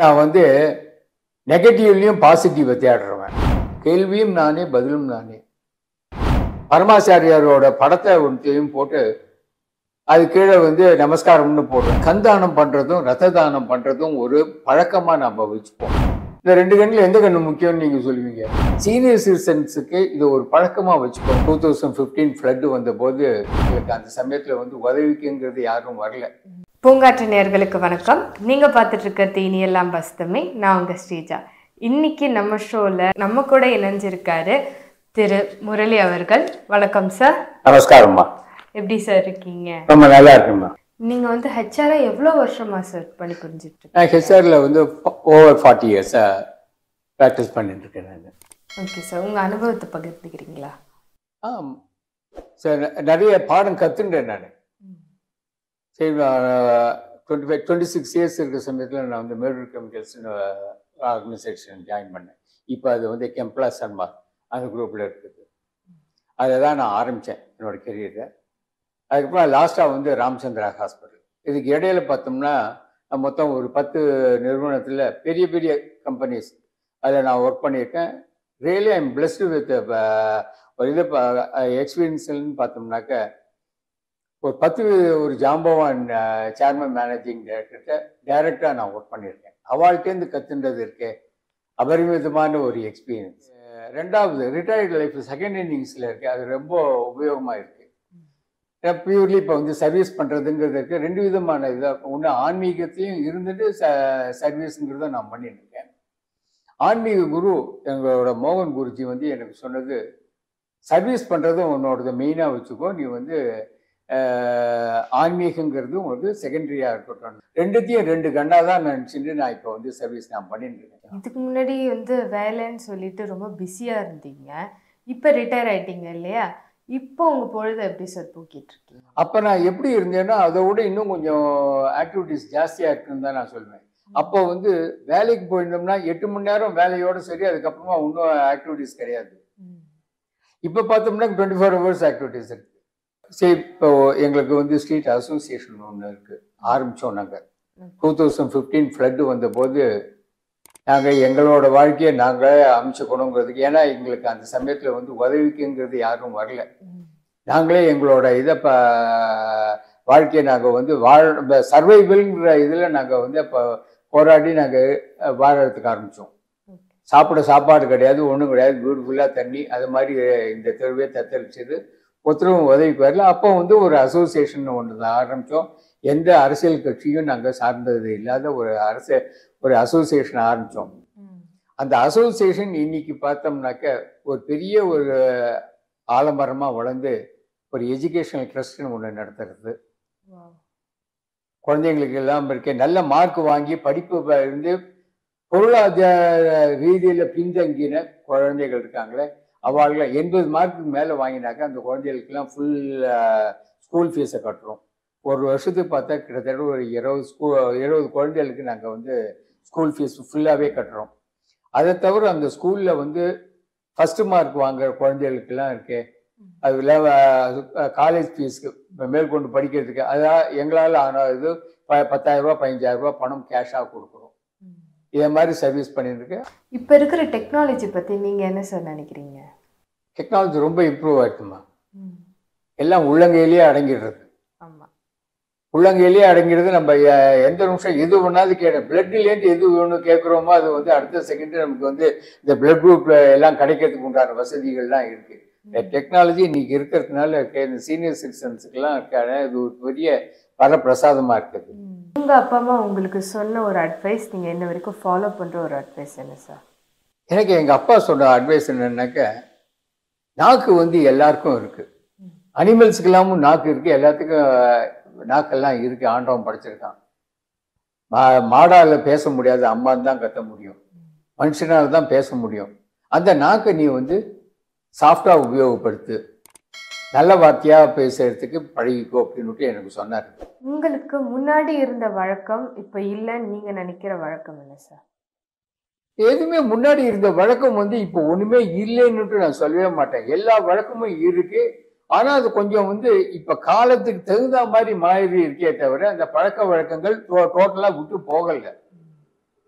நான் வந்து நெகட்டிவ்லையும் பாசிட்டிவை தேடுறவன். கேள்வியும் நானே பதிலும் நானே. பரமாச்சாரியாரோட படத்தை ஒன்றையும் போட்டு அது கீழே வந்து நமஸ்காரம்னு போடுறோம் கந்தானம் பண்ணுறதும் ரத்த தானம் பண்ணுறதும் ஒரு பழக்கமாக நம்ம வச்சுப்போம். இந்த ரெண்டு கண்ணில் எந்த கண்ணு முக்கியம்னு நீங்கள் சொல்லுவீங்க? சீனியர் சிட்டிசன்ஸுக்கு இது ஒரு பழக்கமாக வச்சுப்போம். டூ தௌசண்ட் ஃபிஃப்டீன் ஃப்ளட்டு வந்த போது எங்களுக்கு அந்த சமயத்தில் வந்து உதவிக்குங்கிறது யாரும் வரல. பூங்காற்று நேயர்களுக்கு வணக்கம். நீங்க பார்த்துட்டு இருக்க தீனி எல்லாம் பஸ்தமே நான் உங்க ஸ்ரீஜா. இன்னைக்கு நம்ம ஷோல நம்ம கூட இணைஞ்சிருக்காரு திரு முரளி அவர்கள். வணக்கம் சார். நமஸ்காரம்மா. எப்படி சார் இருக்கீங்க? ரொம்ப நல்லா இருக்குமா நீங்க வந்து ஹெச்ஆரா எவ்வளவு வருஷமா சார் பண்ணி புரிஞ்சிட்டு நான் ஹெச்ஆரில் வந்து ஓவர் ஃபார்ட்டி இயர்ஸாக ப்ராக்டிஸ் பண்ணிட்டு இருக்கேன் நான். ஓகே சார் உங்க அனுபவத்தை பகிர்ந்துக்கிறீங்களா? ஆ சார் நிறைய பாடம் கற்றுன்றேன் நான். சரி twenty five twenty six years இருக்கிற சமயத்தில் நான் வந்து மேடூர் கெமிக்கல்ஸ்னு ஆர்கனைசேஷன் ஜாயின் பண்ணேன். இப்போ அது வந்து கெம்ப்ளா சர்மா அந்த குரூப்பில் இருக்குது. அதை தான் நான் ஆரம்பித்தேன் என்னோட கெரியரை அதுக்கப்புறம் லாஸ்ட்டாக வந்து ராமச்சந்திரா ஹாஸ்பிட்டல் இதுக்கு இடையில பார்த்தோம்னா மொத்தம் ஒரு பத்து நிறுவனத்தில் பெரிய பெரிய கம்பெனிஸ் அதில் நான் ஒர்க் பண்ணியிருக்கேன். ரியலி ஐம் பிளஸ்டு வித் ஒரு இது எக்ஸ்பீரியன்ஸ்னு பார்த்தோம்னாக்க ஒரு பத்து ஒரு ஜாம்பவான் சேர்மன் மேனேஜிங் டைரக்டர்கிட்ட டைரக்டாக நான் ஒர்க் பண்ணியிருக்கேன். அவள்கிட்டேருந்து கற்றுன்றது இருக்கே. அபரிமிதமான ஒரு எக்ஸ்பீரியன்ஸ் ரெண்டாவது ரிட்டையர்டு லைஃப் செகண்ட் இன்னிங்ஸில் இருக்குது அது ரொம்ப உபயோகமாக இருக்குது பியூர்லி இப்போ வந்து சர்வீஸ் பண்ணுறதுங்கிறது இருக்குது ரெண்டு விதமான இதாக ஒன்று ஆன்மீகத்தையும் இருந்துட்டு ச சர்வீஸுங்கிறத நான் பண்ணிட்டு இருக்கேன் ஆன்மீக குரு எங்களோட மோகன் குருஜி வந்து எனக்கு சொன்னது சர்வீஸ் பண்ணுறதும் உன்னோடது மெயினாக வச்சுக்கோ. நீ வந்து ஆன்மீகங்கிறது உங்களுக்கு செகண்டரியாக இருக்கட்டும். ரெண்டுத்தையும் ரெண்டு கண்ணாக தான் நினச்சிட்டு நான் இப்போ வந்து சர்வீஸ் நான் பண்ணிட்டு இருக்கேன். இதுக்கு முன்னாடி வந்து வேலைன்னு சொல்லிட்டு ரொம்ப பிஸியா இருந்தீங்க. இப்ப ரிட்டையர் ஆயிட்டீங்க இல்லையா? இப்போ உங்க பொழுது எப்படி சார் போக்கிட்டு இருக்கீங்க அப்போ நான் எப்படி இருந்தேன்னா அதை விட இன்னும் கொஞ்சம் ஆக்டிவிட்டிஸ் ஜாஸ்தியாக இருக்குன்னு தான் நான் சொல்லுவேன் அப்போ வந்து வேலைக்கு போயிருந்தோம்னா எட்டு மணி நேரம் வேலையோட சரி அதுக்கப்புறமா இன்னும் ஆக்டிவிட்டிஸ் கிடையாது. இப்போ பார்த்தோம்னா டுவெண்ட்டி ஃபோர் ஹவர்ஸ் ஆக்டிவிட்டிஸ் இருக்கு. சரி இப்போ எங்களுக்கு வந்து ஸ்ட்ரீட் அசோசியேஷன் ஒன்று இருக்கு. ஆரம்பித்தோம் நாங்கள் டூ தௌசண்ட் ஃபிஃப்டீன் ஃப்ளட்டு வந்தபோது நாங்கள் எங்களோட வாழ்க்கையை நாங்களே அமைச்சுக்கணுங்கிறதுக்கு ஏன்னா எங்களுக்கு அந்த சமயத்தில் வந்து உதவிக்குங்கிறது யாரும் வரல. நாங்களே எங்களோட இதை இப்போ வாழ்க்கையை நாங்கள் வந்து வாழ் சர்வைவல்ங்கிற இதில் நாங்கள் வந்து இப்போ போராடி நாங்கள் வாழறதுக்கு ஆரம்பித்தோம் சாப்பிட சாப்பாடு கிடையாது ஒன்றும் கிடையாது வீடு ஃபுல்லாக தண்ணி அது மாதிரி இந்த தெருவே தத்தளிச்சது. ஒருத்தரும் உதவிக்கு வரல அப்போ வந்து ஒரு அசோசியேஷன் ஒன்று ஆரம்பித்தோம் எந்த அரசியல் கட்சியும் நாங்கள் சார்ந்தது இல்லாத ஒரு அரசு ஒரு அசோசியேஷன் ஆரம்பித்தோம். அந்த அசோசியேஷன் இன்னைக்கு பார்த்தோம்னாக்க ஒரு பெரிய ஒரு ஆலமரமாக வளர்ந்து ஒரு எஜுகேஷனல் ட்ரஸ்ட்னு ஒன்று நடத்துறது. குழந்தைங்களுக்கு எல்லாம் இருக்க நல்ல மார்க் வாங்கி படிப்பு இருந்து பொருளாதார ரீதியில் பின்தங்கின குழந்தைகள் இருக்காங்களே அவங்கள எண்பது மார்க்குக்கு மேலே வாங்கினாக்க அந்த குழந்தைகளுக்கெல்லாம் ஃபுல் ஸ்கூல் ஃபீஸை கட்டுறோம். ஒரு வருஷத்துக்கு பார்த்தா கிட்டத்தட்ட ஒரு இருபது ஸ்கூ இருபது குழந்தைகளுக்கு நாங்கள் வந்து ஸ்கூல் ஃபீஸ் ஃபுல்லாகவே கட்டுறோம். அதை தவிர அந்த ஸ்கூலில் வந்து ஃபஸ்ட்டு மார்க் வாங்குற குழந்தைகளுக்கெல்லாம் இருக்கே அதில் காலேஜ் ஃபீஸ்க்கு மேற்கொண்டு படிக்கிறதுக்கு அதான் எங்களால் ஆன இது ப பத்தாயிரம் ரூபா பதினஞ்சாயிரம் ரூபா பணம் கேஷாக கொடுக்குறோம். இதே மாதிரி சர்வீஸ் பண்ணிட்டு இப்ப இருக்கிற டெக்னாலஜி பத்தி நீங்க என்ன சார் நினைக்கிறீங்க? டெக்னாலஜி ரொம்ப இம்ப்ரூவ் ஆகிடுமா. எல்லாம் உள்ளங்கையிலேயே அடங்கிடுறது. உள்ளங்கையிலேயே அடங்கிடுது நம்ம எந்த நிமிஷம் எது வேணாலும் கேட்க பிளட்லேருந்து எது வேணும் கேட்குறோமோ அது வந்து அடுத்த செகண்ட் நமக்கு வந்து இந்த பிளட் குரூப் எல்லாம் கிடைக்கிறதுக்கு உண்டான வசதிகள்லாம் இருக்கு. இந்த டெக்னாலஜி இன்னைக்கு இருக்கிறதுனால இருக்க இந்த சீனியர் சிட்டிசன்ஸுக்கெல்லாம் இது ஒரு பெரிய வரப்பிரசாதமா இருக்குது. ம். உங்க அப்பா அம்மா உங்களுக்கு சொன்ன ஒரு அட்வைஸ் நீங்க இன்ன வரைக்கும் ஃபாலோ பண்ற ஒரு அட்வைஸ் என்ன சார் எனக்கு எங்க அப்பா சொன்ன அட்வைஸ் என்னன்னாக்க நாக்கு வந்து எல்லாருக்கும் இருக்கு. அனிமல்ஸுக்கெல்லாமும் நாக்கு இருக்கு. எல்லாத்துக்கும் நாக்கெல்லாம் இருக்கு. ஆண்டவன் படைச்சிருக்கான். மா மாடால பேச முடியாது அம்மான்னு தான் கத்த முடியும். மனுஷனால தான் பேச முடியும். அந்த நாக்கை நீ வந்து சாஃப்டாக உபயோகப்படுத்து. நல்ல வார்த்தையா பேசுறதுக்கு பழகிக்கோ அப்படின்னுட்டு எனக்கு சொன்னார். உங்களுக்கு முன்னாடி இருந்த வழக்கம் இப்போ இல்லைன்னு நீங்க நினைக்கிற வழக்கம் என்ன சார்? எதுவுமே முன்னாடி இருந்த வழக்கம் வந்து இப்போ ஒண்ணுமே இல்லைன்னுட்டு நான் சொல்லவே மாட்டேன். எல்லா வழக்கமும் இருக்கு. ஆனா அது கொஞ்சம் வந்து இப்ப காலத்துக்கு தகுந்த மாதிரி மாறி இருக்கே தவிர அந்த பழக்க வழக்கங்கள் டோட்டலா விட்டு போகல.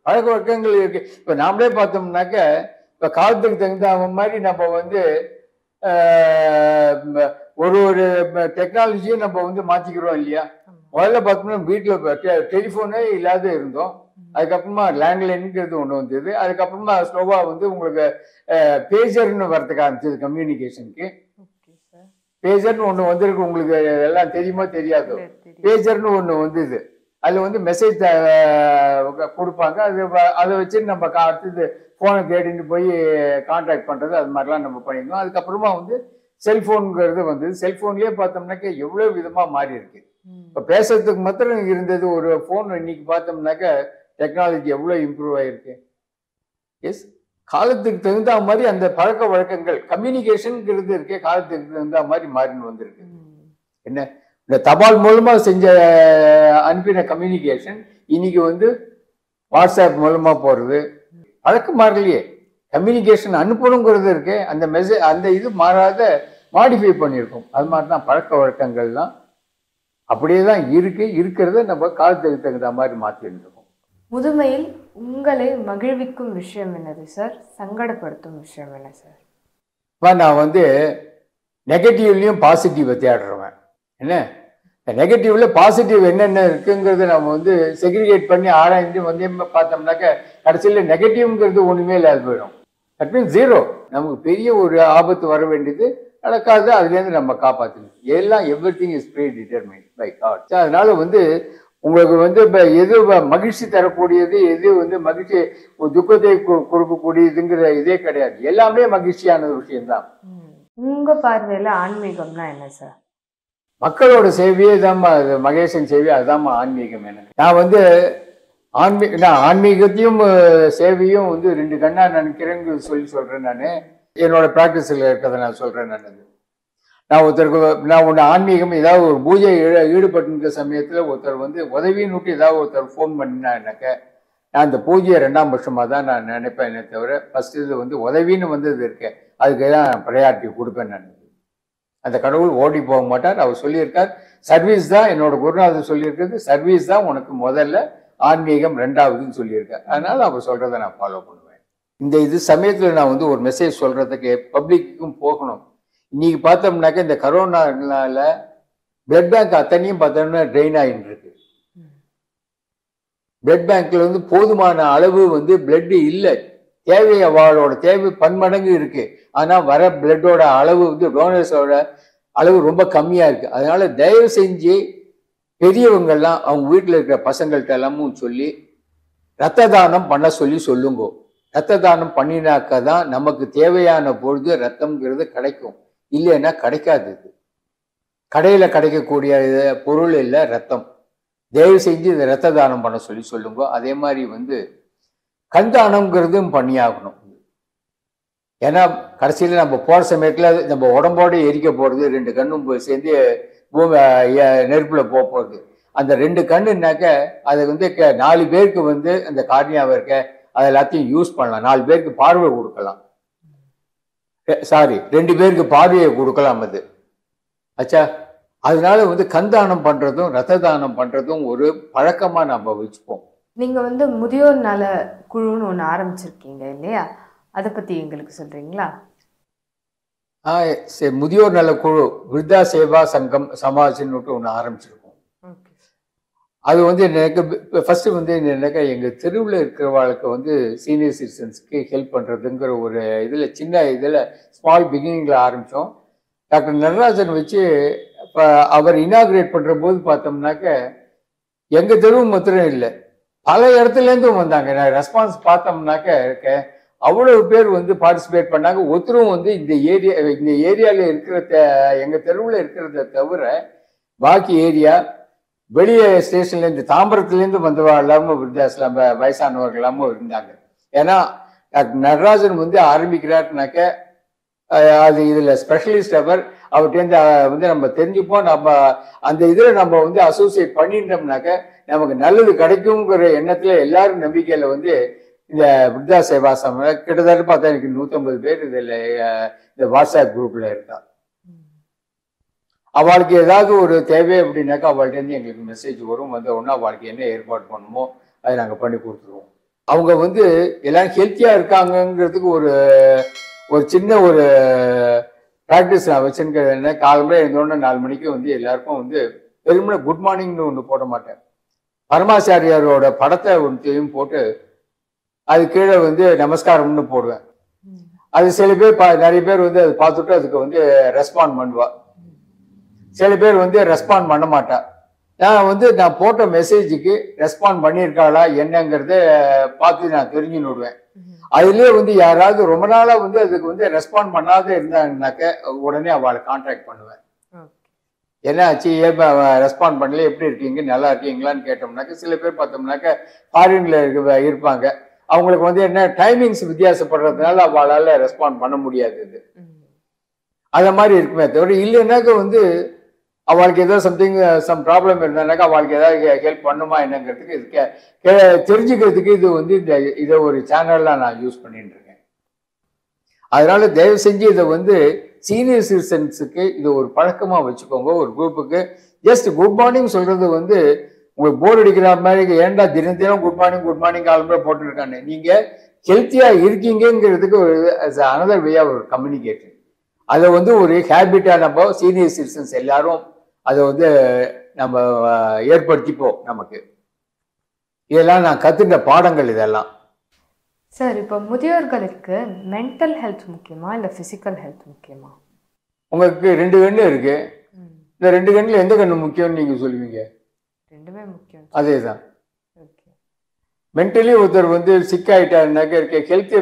பழக்க வழக்கங்கள் இருக்கு. இப்ப நாமளே பார்த்தோம்னாக்க இப்ப காலத்துக்கு தகுந்த மாதிரி நம்ம வந்து ஒரு ஒரு டெக்னாலஜியும் நம்ம வந்து மாத்திக்கிறோம் இல்லையா? முதல்ல பார்த்தோம்னா வீட்டில் டெலிஃபோனே இல்லாத இருந்தோம். அதுக்கப்புறமா லேண்ட்லைனுங்கிறது ஒன்று வந்தது. அதுக்கப்புறமா ஸ்லோவாக வந்து உங்களுக்கு பேஜர்னு வரதுக்கு ஆரம்பிச்சது கம்யூனிகேஷனுக்கு. பேஜர்னு ஒன்று வந்திருக்கு உங்களுக்கு எல்லாம் தெரியுமா தெரியாதோ? பேஜர்னு ஒன்று வந்தது. அதில் வந்து மெசேஜ் கொடுப்பாங்க. அது அதை வச்சு நம்ம அடுத்தது ஃபோனை தேடிட்டு போய் கான்டாக்ட் பண்ணுறது அது மாதிரிலாம் நம்ம பண்ணியிருந்தோம். அதுக்கப்புறமா வந்து செல்ஃபோனுங்கிறது வந்தது. செல்ஃபோன்லேயே பார்த்தோம்னாக்க எவ்வளோ விதமாக மாறி இருக்கு இப்போ பேசுறதுக்கு மாத்திரம் இருந்தது ஒரு ஃபோன் இன்னைக்கு பார்த்தோம்னாக்க டெக்னாலஜி எவ்வளோ இம்ப்ரூவ் ஆகிருக்கு எஸ் காலத்துக்கு தகுந்த மாதிரி அந்த பழக்க வழக்கங்கள் கம்யூனிகேஷனுங்கிறது இருக்கே காலத்துக்கு தகுந்த மாதிரி மாறின்னு வந்திருக்கு. என்ன? இந்த தபால் மூலமாக செஞ்ச அனுப்பின கம்யூனிகேஷன் இன்னைக்கு வந்து வாட்ஸ்அப் மூலமாக போகிறது பழக்கம் மாறலையே கம்யூனிகேஷன் அனுப்பணுங்கிறது இருக்கு அந்த மெசேஜ் அந்த இது மாறாத மாடிஃபை பண்ணியிருக்கோம். அது மாதிரி தான் பழக்க வழக்கங்கள்லாம் அப்படியே தான் இருக்கு. இருக்கிறத நம்ம காலத்துக்கு தகுந்த மாதிரி மாற்றிருந்தோம் முதுமையில் உங்களை மகிழ்விக்கும் விஷயம் என்னது சார் சங்கடப்படுத்தும் விஷயம் என்ன சார் இப்போ நான் வந்து நெகட்டிவ்லையும் பாசிட்டிவை தேடுறவன். என்ன? நெகட்டிவ்ல பாசிட்டிவ் என்னென்ன இருக்குங்கிறத நம்ம வந்து செக்ரிகேட் பண்ணி ஆராய்ந்து வந்து பார்த்தோம்னாக்க கடைசியில் நெகட்டிவ்ங்கிறது ஒன்றுமே இல்லாத போயிடும். தட் மீன்ஸ் ஜீரோ நமக்கு பெரிய ஒரு ஆபத்து வர வேண்டியது நடக்காது. அதுலேருந்து நம்ம காப்பாற்றணும் எல்லாம் everything is predetermine by God அதனால வந்து உங்களுக்கு வந்து இப்போ எது மகிழ்ச்சி தரக்கூடியது எது வந்து மகிழ்ச்சி துக்கத்தை கொடுக்கக்கூடியதுங்கிற இதே கிடையாது. எல்லாமே மகிழ்ச்சியான விஷயம்தான். உங்க பார்வையில ஆன்மீகம்னா என்ன சார்? மக்களோட சேவையே தான்மா மகேசன் சேவை அதுதான்மா ஆன்மீகம் எனக்கு. நான் வந்து ஆன்மீக நான் ஆன்மீகத்தையும் சேவையும் வந்து ரெண்டு கண்ணா நினைக்கிறேன்னு சொல்லி சொல்றேன் நான். என்னோட ப்ராக்டிஸில் இருக்கிறத நான் சொல்றேன் நான். நான் ஒருத்தருக்கு நான் ஒன்று ஆன்மீகம் ஏதாவது ஒரு பூஜை ஈடு ஈடுபட்டிருக்க சமயத்தில் ஒருத்தர் வந்து உதவின்னு விட்டு ஏதாவது ஒருத்தர் ஃபோன் பண்ணினாக்க நான் அந்த பூஜையை ரெண்டாம் வருஷமாக தான் நான் நினைப்பேனே தவிர ஃபஸ்ட்டு இது வந்து உதவின்னு வந்தது இருக்கேன் அதுக்கு தான் ப்ரையாரிட்டி கொடுப்பேன் நான். அந்த கடவுள் ஓடி போக மாட்டார். அவர் சொல்லியிருக்கார் சர்வீஸ் தான் என்னோட குருநாதர் சொல்லியிருக்கிறது. சர்வீஸ் தான் உனக்கு முதல்ல ஆன்மீகம் ரெண்டாவதுன்னு சொல்லியிருக்கார். அதனால் அவர் சொல்கிறத நான் ஃபாலோ பண்ணுவேன். இந்த இது சமயத்தில் நான் வந்து ஒரு மெசேஜ் சொல்கிறதுக்கு பப்ளிக்கும் போகணும். இன்னைக்கு பார்த்தோம்னாக்க இந்த கரோனால பிளட் பேங்க் அத்தனையும் பார்த்தோம்னா ட்ரெயின் ஆகிட்டு இருக்கு பிளட் பேங்க்ல வந்து போதுமான அளவு வந்து பிளட் இல்லை. தேவை அவளோட தேவை பன்மடங்கு இருக்கு. ஆனா வர பிளட்டோட அளவு வந்து டோனர்ஸோட அளவு ரொம்ப கம்மியா இருக்கு. அதனால தயவு செஞ்சு பெரியவங்கெல்லாம் அவங்க வீட்டில் இருக்கிற பசங்கள்கிட்ட எல்லாமும் சொல்லி ரத்த தானம் பண்ண சொல்லி சொல்லுங்க. ரத்த தானம் பண்ணினாக்க தான் நமக்கு தேவையான பொழுது ரத்தம்ங்கிறது கிடைக்கும். இல்லைன்னா கிடைக்காது இது. கடையில் கிடைக்கக்கூடிய பொருள் இல்லை ரத்தம். தயவு செஞ்சு இந்த ரத்த தானம் பண்ண சொல்லி சொல்லுங்க. அதே மாதிரி வந்து கந்தானம்ங்கிறதும் பண்ணியாகணும். ஏன்னா கடைசியில் நம்ம போகிற சமயத்தில் நம்ம உடம்போட எரிக்க போகிறது ரெண்டு கண்ணும் போய் சேர்ந்து பூமி நெருப்பில் போக போகிறது அந்த ரெண்டு கண்ணுனாக்க அது வந்து க- நாலு பேருக்கு வந்து அந்த கார்னியாவை இருக்க அது எல்லாத்தையும் யூஸ் பண்ணலாம். நாலு பேருக்கு பார்வை கொடுக்கலாம். சாரி ரெண்டு பேருக்கு பார்வையை கொடுக்கலாம் அது. ஆச்சா அதனால வந்து கண்தானம் பண்றதும் ரத்த தானம் பண்றதும் ஒரு பழக்கமா நம்ம வச்சுப்போம். நீங்க வந்து முதியோர் நல குழுன்னு ஒன்று ஆரம்பிச்சிருக்கீங்க இல்லையா? அதை பத்தி எங்களுக்கு சொல்றீங்களா? ஆ, சரி, முதியோர் நல குழு விருத்தா சேவா சங்கம் சமாஜ்னு ஒன்று ஆரம்பிச்சிருக்கோம். அது வந்து எனக்கு ஃபர்ஸ்ட் வந்து என்னக்கா எங்க தெருவில் இருக்கிறவங்களுக்கு வந்து சீனியர் சிட்டிசன்ஸ்க்கு ஹெல்ப் பண்றதுங்கிற ஒரு இதுல சின்ன இதுல ஸ்மால் பிகினிங்ல ஆரம்பிச்சோம். டாக்டர் நடராஜன் வச்சு இப்போ அவர் இனாகிரேட் பண்ற போது பார்த்தோம்னாக்க எங்க தெருவு மாத்திரம் இல்லை. பல இடத்துல இருந்தும் வந்தாங்க. நான் ரெஸ்பான்ஸ் பார்த்தோம்னாக்க இருக்க அவ்வளவு பேர் வந்து பார்ட்டிசிபேட் பண்ணாங்க. ஒருத்தரும் வந்து இந்த ஏரியா இந்த ஏரியாவில் இருக்கிற எங்கள் எங்க தெருவில் இருக்கிறத தவிர பாக்கி ஏரியா வெளியே ஸ்டேஷன்லேருந்து தாம்பரத்துலேருந்து வந்தவா இல்லாமல் விருத்தாசலம் வயசானவர்கள் இருந்தாங்க. ஏன்னா டாக்டர் நடராஜன் வந்து ஆரம்பிக்கிறாருனாக்க அது இதில் ஸ்பெஷலிஸ்ட் அவர் அவர்கிட்ட வந்து நம்ம தெரிஞ்சுப்போம். நம்ம அந்த இதில் நம்ம வந்து அசோசியேட் பண்ணிட்டோம்னாக்க நமக்கு நல்லது கிடைக்குங்கிற எண்ணத்தில் எல்லாரும் நம்பிக்கையில் வந்து இந்த விருத்தா சேவாசம் கிட்டத்தட்ட பார்த்தா எனக்கு நூற்றம்பது பேர் இதில் இந்த வாட்ஸ்அப் குரூப்பில் இருக்கா அவளுக்கு ஏதாவது ஒரு தேவை அப்படின்னாக்கா அவள்கிட்ட இருந்து எங்களுக்கு மெசேஜ் வரும். வந்த உடனே அவளுக்கு என்ன ஏற்பாடு பண்ணுமோ அதை நாங்கள் பண்ணி கொடுத்துருவோம். அவங்க வந்து எல்லாரும் ஹெல்த்தியா இருக்காங்கங்கிறதுக்கு ஒரு ஒரு சின்ன ஒரு ப்ராக்டிஸ் நான் வச்சிருக்கிறது என்ன காலம்பரை இருந்தோடனே நாலு மணிக்கு வந்து எல்லாருக்கும் வந்து வெறுமனே குட் மார்னிங்னு ஒன்று போட மாட்டேன். பரமாச்சாரியாரோட படத்தை ஒன்றையும் போட்டு அது கீழே வந்து நமஸ்காரம்னு போடுவேன். அது சில பேர் நிறைய பேர் வந்து அது பார்த்துட்டு அதுக்கு வந்து ரெஸ்பாண்ட் பண்ணுவா. சில பேர் வந்து ரெஸ்பாண்ட் பண்ண மாட்டா நான் வந்து நான் போட்ட மெசேஜுக்கு ரெஸ்பாண்ட் பண்ணியிருக்காளா என்னங்கிறத பார்த்து நான் தெரிஞ்சு விடுவேன். ம். அதுலயே வந்து யாராவது ரொம்ப நாளா வந்து அதுக்கு வந்து ரெஸ்பாண்ட் பண்ணாத இருந்தாங்கனாக்க உடனே அவளை கான்டாக்ட் பண்ணுவேன். என்ன ஆச்சு? ஏன் ரெஸ்பாண்ட் பண்ணல எப்படி இருக்கீங்க? நல்லா இருக்கீங்களான்னு கேட்டோம்னாக்க சில பேர் பார்த்தோம்னாக்க ஃபாரின்ல இருக்க இருப்பாங்க. அவங்களுக்கு வந்து என்ன டைமிங்ஸ் வித்தியாசப்படுறதுனால அவளால ரெஸ்பாண்ட் பண்ண முடியாது இது. அந்த மாதிரி இருக்குமே தவிர இல்லைன்னாக்க வந்து அவளுக்கு ஏதோ சம்திங் சம் ப்ராப்ளம் இருந்தானாக்கா அவளுக்கு ஏதாவது ஹெல்ப் பண்ணுமா என்னங்கிறதுக்கு இது கே- கே- தெரிஞ்சுக்கிறதுக்கு இது வந்து இந்த இதை ஒரு சேனலாக நான் யூஸ் பண்ணிட்டு இருக்கேன். அதனால தயவு செஞ்சு இதை வந்து சீனியர் சிட்டிசன்ஸுக்கு இது ஒரு பழக்கமாக வச்சுக்கோங்க. ஒரு குரூப்புக்கு ஜஸ்ட் குட் மார்னிங் சொல்கிறது வந்து உங்களுக்கு போர் அடிக்கிற மாதிரி ஏன்டா தினம் தினம் குட் மார்னிங் குட் மார்னிங் காலம்புற போட்டுருக்காங்க நீங்கள் ஹெல்த்தியாக இருக்கீங்கிறதுக்கு ஒரு அனதர் வே ஆஃப் கம்யூனிகேஷன் அதை வந்து ஒரு ஹேபிட்டாக நம்ம சீனியர் சிட்டிசன்ஸ் எல்லாரும் அதை வந்து நம்ம ஏற்படுத்திப்போம் நமக்கு. இதெல்லாம் நான் கத்துக்கிட்ட பாடங்கள் இதெல்லாம். சார் இப்போ முதியோர்களுக்கு மென்டல் ஹெல்த் முக்கியமா? இல்லை ஃபிசிக்கல் ஹெல்த் முக்கியமா? உங்களுக்கு ரெண்டு கண்ணு இருக்கு. இந்த ரெண்டு கண்ணுல எந்த கண்ணு முக்கியம்னு நீங்க சொல்லுவீங்க? ரெண்டுமே முக்கியம் அதே தான் ஓகே. மென்டலி ஒருத்தர் வந்து சிக் ஆயிட்டாருனாக்க இருக்க ஹெல்த்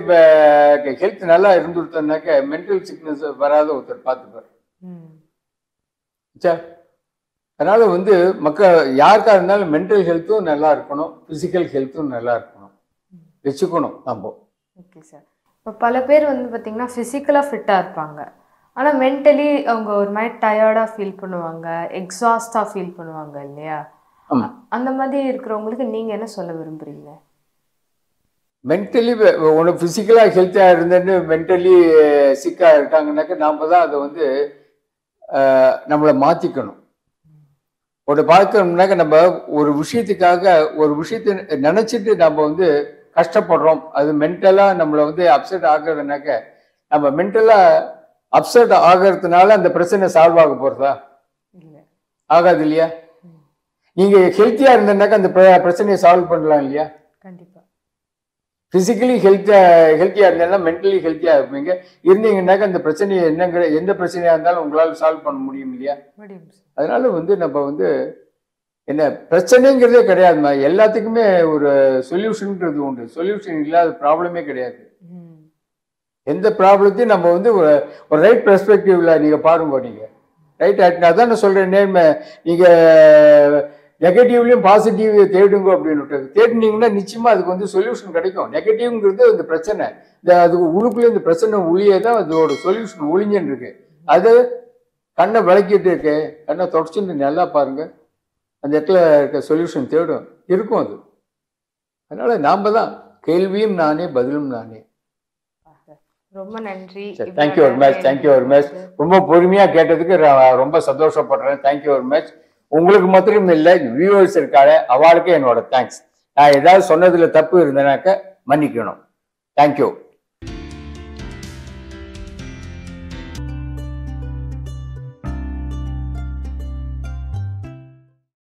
ஹெல்த் நல்லா இருந்துருத்தனாக்க மென்டல் சிக்னஸ் வராத ஒருத்தர் பார்த்துப்பார் ம். சா அதனால வந்து மக்கள் யாருக்கா இருந்தாலும் மென்டல் ஹெல்த்தும் நல்லா இருக்கணும் பிசிக்கல் ஹெல்த்தும் நல்லா இருக்கணும். வச்சுக்கணும் நம்ம. ஓகே சார் இப்போ பல பேர் வந்து பார்த்தீங்கன்னா ஃபிசிக்கலாக ஃபிட்டாக இருப்பாங்க. ஆனால் மென்டலி அவங்க ஒரு மாதிரி டயர்டாக ஃபீல் பண்ணுவாங்க எக்ஸாஸ்டாக ஃபீல் பண்ணுவாங்க இல்லையா? அந்த மாதிரி இருக்கிறவங்களுக்கு நீங்கள் என்ன சொல்ல விரும்புறீங்க? மென்டலி ஒன்று ஃபிசிக்கலாக ஹெல்த்தாக இருந்தேன்னு மென்டலி சிக்காக இருக்காங்கனாக்க நாம் தான் அதை வந்து நம்மளை மாற்றிக்கணும் ஒரு பார்க்கணும்னாக்க நம்ம ஒரு விஷயத்துக்காக ஒரு விஷயத்தை நினச்சிட்டு நம்ம வந்து கஷ்டப்படுறோம். அது மென்டலாக நம்மளை வந்து அப்செட் ஆகுறதுனாக்க நம்ம மென்டலாக அப்செட் ஆகிறதுனால அந்த பிரச்சனை சால்வ் ஆக போகிறதா ஆகாது இல்லையா? நீங்கள் ஹெல்த்தியாக இருந்தனாக்க அந்த பிர- பிரச்சனையை சால்வ் பண்ணலாம் இல்லையா? கண்டிப்பாக பிசிக்கலி ஹெல்த்தியா ஹெல்த்தியா இருந்தாலும் மென்டலி ஹெல்த்தியா இருப்பீங்க. இருந்தீங்கன்னாக்க அந்த பிரச்சனையை என்னங்கிற எந்த பிரச்சனையா இருந்தாலும் உங்களால் சால்வ் பண்ண முடியும் இல்லையா? அதனால வந்து நம்ம வந்து என்ன பிரச்சனைங்கிறதே கிடையாதுமா எல்லாத்துக்குமே ஒரு சொல்யூஷன்ன்றது உண்டு. சொல்யூஷன் இல்லாத ப்ராப்ளமே கிடையாது. எந்த ப்ராப்ளத்தையும் நம்ம வந்து ஒரு ஒரு ரைட் பெர்ஸ்பெக்டிவ்ல நீங்க பாருங்க நீங்க. ரைட் அதான் நான் சொல்றேன் நேம் நீங்க நெகட்டிவ்லயும் பாசிட்டிவ் தேடுங்க அப்படின்னு தேடினீங்கன்னா நிச்சயமா அதுக்கு வந்து சொல்யூஷன் கிடைக்கும். நெகட்டிவ்ங்கிறது இந்த பிரச்சனை. இந்த அதுக்கு உள்ளுக்குள்ள இந்த பிரச்சனை ஒளியே தான் அதோட சொல்யூஷன் ஒளிஞ்சுன்னு இருக்கு. அது கண்ணை விளக்கிட்டு இருக்கு. கண்ணை தொடச்சுட்டு நல்லா பாருங்க. அந்த இடத்துல இருக்க சொல்யூஷன் தேடும். இருக்கும் அது. அதனால நாம தான் கேள்வியும் நானே பதிலும் நானே. ரொம்ப நன்றி. much, thank you very much. எனக்கு ரொம்ப பொறுமையா கேட்டதுக்கு ரொம்ப சந்தோஷப்படுறேன். தேங்க்யூ வெரி மச் உங்களுக்கு மாத்திரம் இல்லை வியூவர்ஸ் இருக்காரு அவளுக்கு என்னோட தேங்க்ஸ் நான் ஏதாவது சொன்னதில் தப்பு இருந்தேனாக்க மன்னிக்கணும். தேங்க்யூ